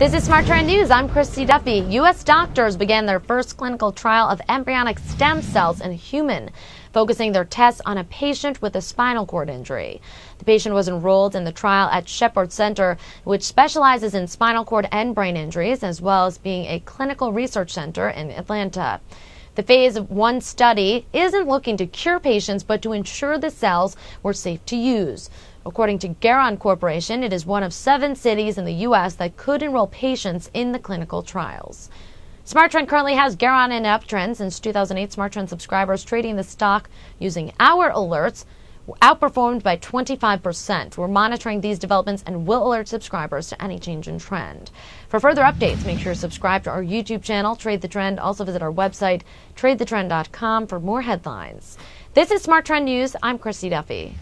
This is SmarTrend News. I'm Christy Duffy. U.S. doctors began their first clinical trial of embryonic stem cells in human, focusing their tests on a patient with a spinal cord injury. The patient was enrolled in the trial at Shepherd Center, which specializes in spinal cord and brain injuries, as well as being a clinical research center in Atlanta. The phase of one study isn't looking to cure patients, but to ensure the cells were safe to use. According to Geron Corporation, it is one of seven cities in the U.S. that could enroll patients in the clinical trials. SmarTrend currently has Geron in uptrend since 2008. SmarTrend subscribers trading the stock using our alerts outperformed by 25%. We're monitoring these developments and will alert subscribers to any change in trend. For further updates, make sure to subscribe to our YouTube channel, Trade the Trend. Also visit our website, tradethetrend.com for more headlines. This is SmarTrend News. I'm Christy Duffy.